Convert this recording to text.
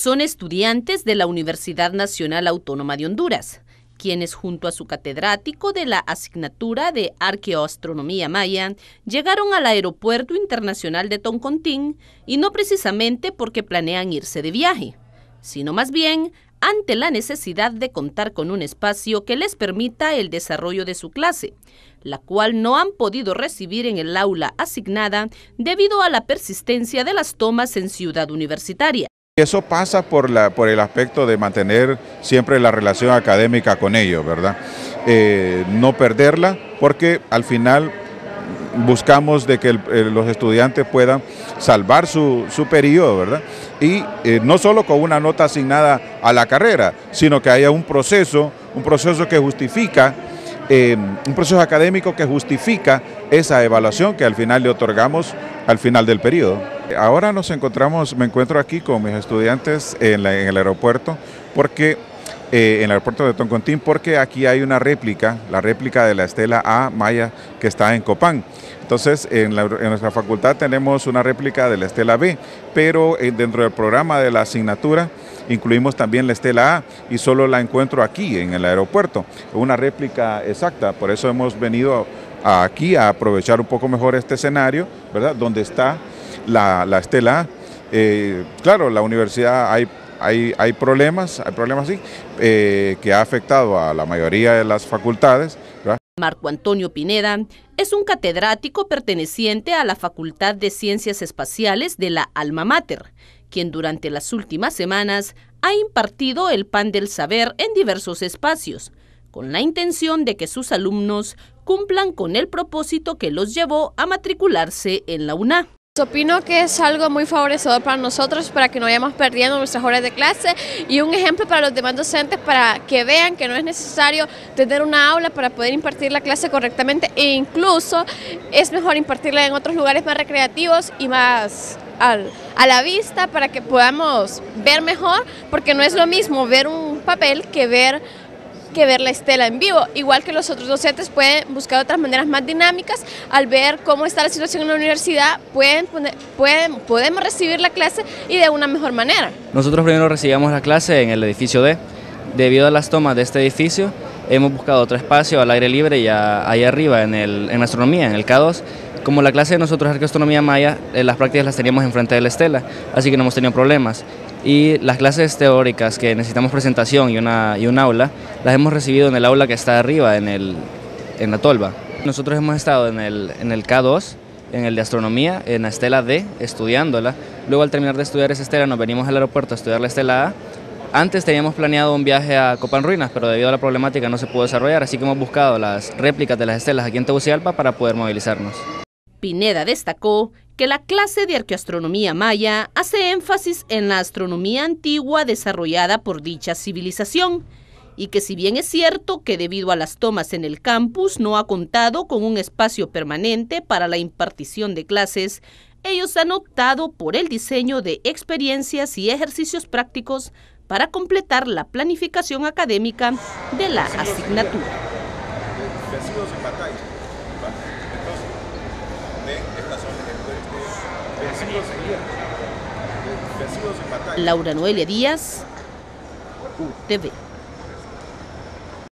son estudiantes de la Universidad Nacional Autónoma de Honduras, quienes junto a su catedrático de la asignatura de Arqueoastronomía Maya llegaron al Aeropuerto Internacional de Toncontín y no precisamente porque planean irse de viaje, sino más bien ante la necesidad de contar con un espacio que les permita el desarrollo de su clase, la cual no han podido recibir en el aula asignada debido a la persistencia de las tomas en Ciudad Universitaria. Eso pasa por, la, por el aspecto de mantener siempre la relación académica con ellos, ¿verdad? Eh, no perderla, porque al final buscamos de que los estudiantes puedan salvar su, periodo, ¿verdad? Y eh, no solo con una nota asignada a la carrera, sino que haya un proceso, un proceso que justifica, eh, un proceso académico que justifica esa evaluación que al final le otorgamos al final del periodo. Ahora nos encontramos, me encuentro aquí con mis estudiantes en, el aeropuerto, porque eh, en el aeropuerto de Toncontín, porque aquí hay una réplica, la réplica de la estela A Maya que está en Copán. Entonces, en, nuestra facultad tenemos una réplica de la estela B, pero eh, dentro del programa de la asignatura incluimos también la estela A y solo la encuentro aquí en el aeropuerto, una réplica exacta, por eso hemos venido aquí a aprovechar un poco mejor este escenario, ¿verdad? Donde está la, estela. Eh, claro, la universidad hay hay, hay, problemas, hay problemas sí, eh, que ha afectado a la mayoría de las facultades. Marco Antonio Pineda es un catedrático perteneciente a la Facultad de Ciencias Espaciales de la Alma Mater, quien durante las últimas semanas ha impartido el pan del saber en diversos espacios, con la intención de que sus alumnos cumplan con el propósito que los llevó a matricularse en la UNA. Opino que es algo muy favorecedor para nosotros para que no vayamos perdiendo nuestras horas de clase. Y un ejemplo para los demás docentes para que vean que no es necesario tener una aula para poder impartir la clase correctamente e incluso es mejor impartirla en otros lugares más recreativos y más a la vista para que podamos ver mejor porque no es lo mismo ver un papel que ver que ver la estela en vivo. Igual que los otros docentes pueden buscar otras maneras más dinámicas, al ver cómo está la situación en la universidad, pueden, pueden, podemos recibir la clase y de una mejor manera. Nosotros primero recibíamos la clase en el edificio D. Debido a las tomas de este edificio, hemos buscado otro espacio al aire libre y ahí arriba en, el, astronomía, en el K2. Como la clase de nosotros es astronomía maya, eh, las prácticas las teníamos enfrente de la estela, así que no hemos tenido problemas y las clases teóricas que necesitamos presentación y, una, y un aula, las hemos recibido en el aula que está arriba, en, el, en la tolva. Nosotros hemos estado en el, en el K2, en el de astronomía, en la estela D, estudiándola. Luego al terminar de estudiar esa estela nos venimos al aeropuerto a estudiar la estela A. Antes teníamos planeado un viaje a Copan Ruinas, pero debido a la problemática no se pudo desarrollar, así que hemos buscado las réplicas de las estelas aquí en Tegucigalpa para poder movilizarnos. Pineda destacó que la clase de arqueoastronomía maya hace énfasis en la astronomía antigua desarrollada por dicha civilización y que si bien es cierto que debido a las tomas en el campus no ha contado con un espacio permanente para la impartición de clases, ellos han optado por el diseño de experiencias y ejercicios prácticos para completar la planificación académica de la asignatura. Laura Noelia Díaz, UTV.